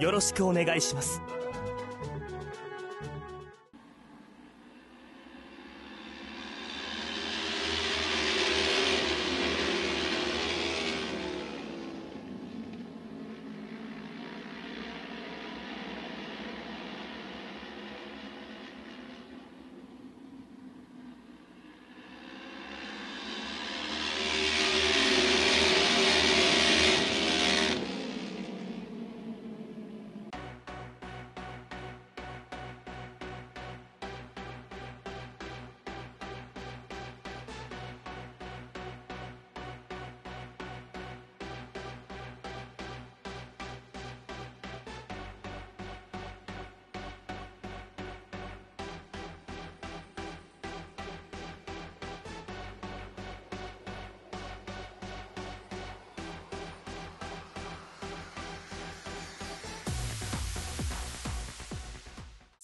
よろしくお願いします。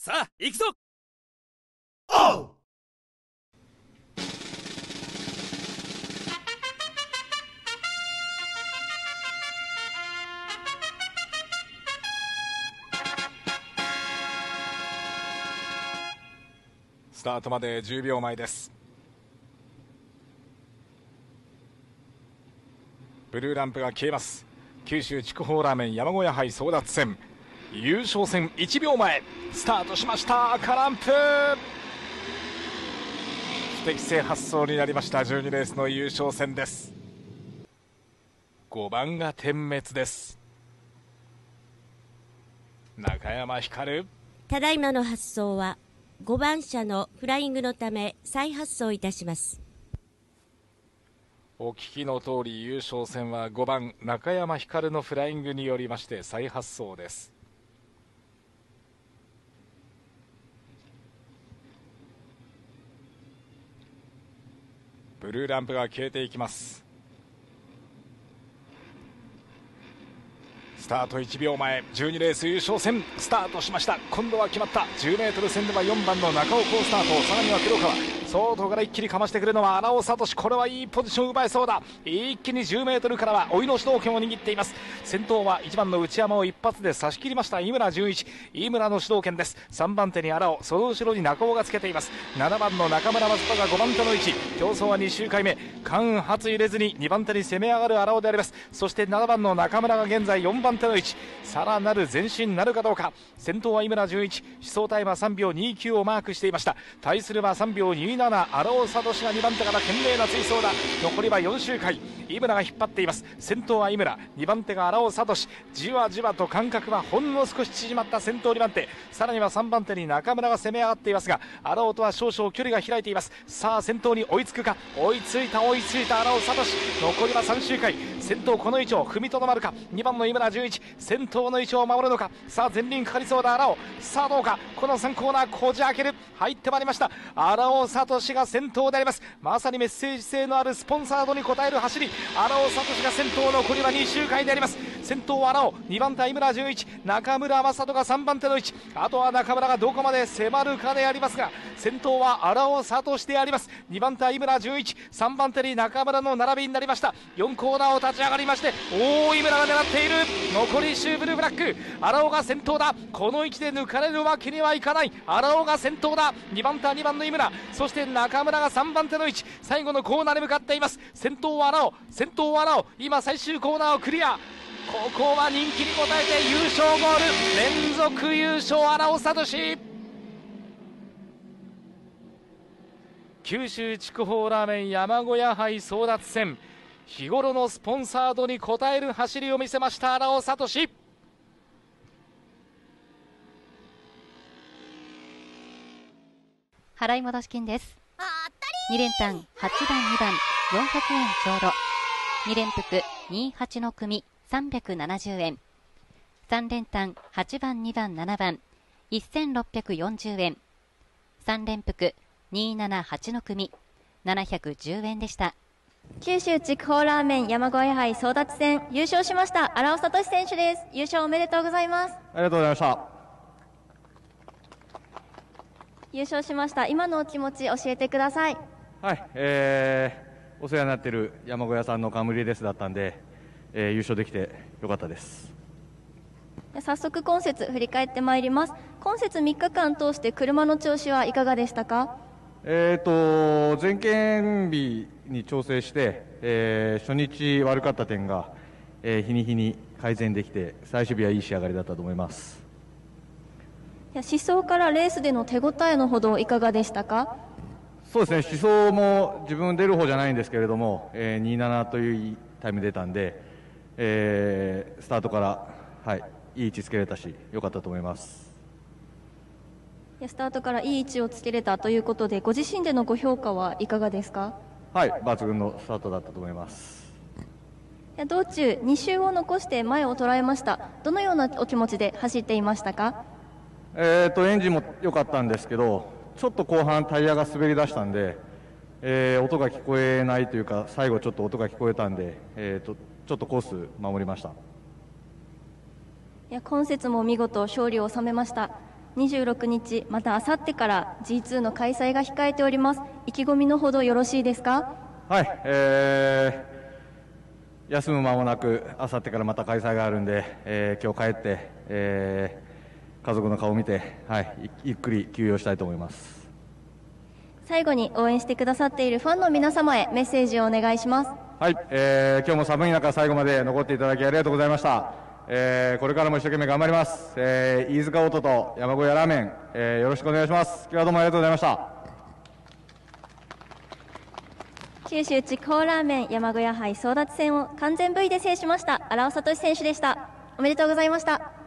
さあ行くぞ！スタートまで10秒前です。ブルーランプが消えます。九州筑豊ラーメン山小屋杯争奪戦。優勝戦1秒前スタートしました赤ランプ。不適正発送になりました12レースの優勝戦です。5番が点滅です。中山光ただいまの発送は5番車のフライングのため再発送いたします。お聞きの通り優勝戦は5番中山光のフライングによりまして再発送ですブルーランプが消えていきます。スタート1秒前12レース優勝戦スタートしました。今度は決まった。10m 戦では4番の中尾好スタート。さらには黒川。外から一気にかましてくるのは荒尾聡。これはいいポジションを奪えそうだ。一気に 10m からは追いの主導権を握っています。先頭は1番の内山を一発で差し切りました。井村純一。井村の主導権です。3番手に荒尾。その後ろに中尾がつけています。7番の中村松田が5番手の位置。競争は2周回目。間髪入れずに2番手に攻め上がる荒尾であります。そして7番の中村が現在4番手の位置。さらなる前進なるかどうか。先頭は井村純一。出走タイムは3秒29をマークしていました。対するは3秒27荒尾聡が2番手から懸命な追走だ。残りは4周回。井村が引っ張っています。先頭は井村。2番手が荒尾聡じわじわと間隔はほんの少し縮まった先頭2番手。さらには3番手に中村が攻め上がっていますが荒尾とは少々距離が開いています。さあ先頭に追いつくか。追いついた追いついた荒尾聡残りは3周回。先頭この位置を踏みとどまるか。2番の井村純一。先頭の位置を守るのか。さあ前輪かかりそうだ。荒尾さあどうか。この3コーナーこじ開ける。入ってまいりました。荒尾聡が先頭であります。まさにメッセージ性のあるスポンサードに応える走り。荒尾聡が先頭残りは2周回であります。先頭は荒尾2番手井村純一。中村正人が3番手の位置。あとは中村がどこまで迫るかでありますが先頭は荒尾聡であります。2番手井村純一。3番手に中村の並びになりました。4コーナーを立ち上がりまして大井村が狙っている。残り1周ブルーブラック。荒尾が先頭だ。この位置で抜かれるわけにはいかない。荒尾が先頭だ。2番手は2番の井村。そして中村が3番手の位置。最後のコーナーに向かっています。先頭は荒尾。先頭は荒尾。今最終コーナーをクリア。ここは人気に応えて優勝ゴール。連続優勝荒尾聡九州筑豊ラーメン山小屋杯争奪戦。日頃のスポンサードに応える走りを見せました荒尾聡払い戻し金です。2連単8番2番400円ちょうど。2連複28の組370円。3連単8番2番7番。1640円。3連複278の組。710円でした。九州筑豊ラーメン山越え杯争奪戦優勝しました荒尾聡選手です。優勝おめでとうございます。ありがとうございました。優勝しました。今のお気持ち教えてください。はい、えー、お世話になっている山小屋さんの冠レースだったんで、えー、優勝できてよかったです。早速今節振り返ってまいります。今節3日間通して車の調子はいかがでしたか？えーと前見日に調整して、えー初日悪かった点が、えー日に日に改善できて最終日はいい仕上がりだったと思います。いや思想からレースでの手応えのほどいかがでしたか？そうですね、思想も自分出る方じゃないんですけれども、えー、27というタイム出たんで、えースタートから、はい、いい位置つけれたし、良かったと思います。いやスタートからいい位置をつけれたということでご自身でのご評価はいかがですか？はい、抜群のスタートだったと思います。道中2周を残して前を捉えましたどのようなお気持ちで走っていましたか？えーと、エンジンも良かったんですけど、ちょっと後半タイヤが滑り出したんで、えー音が聞こえないというか、最後ちょっと音が聞こえたんで、えーと、ちょっとコース守りました。いや今節も見事勝利を収めました26日またあさってから G2 の開催が控えております意気込みのほどよろしいですか？はい、えー休む間もなく、あさってからまた開催があるんで、えー今日帰って、えー家族の顔を見て、はい、ゆゆっくり休養したいと思います。最後に応援してくださっているファンの皆様へメッセージをお願いしますはい、えー今日も寒い中、最後まで残っていただきありがとうございました。えーこれからも一生懸命頑張ります。えー飯塚オートと山小屋ラーメン、えーよろしくお願いします。今日はどうもありがとうございました。九州筑豊ラーメン山小屋杯争奪戦を完全 V で制しました荒尾聡選手でしたおめでとうございました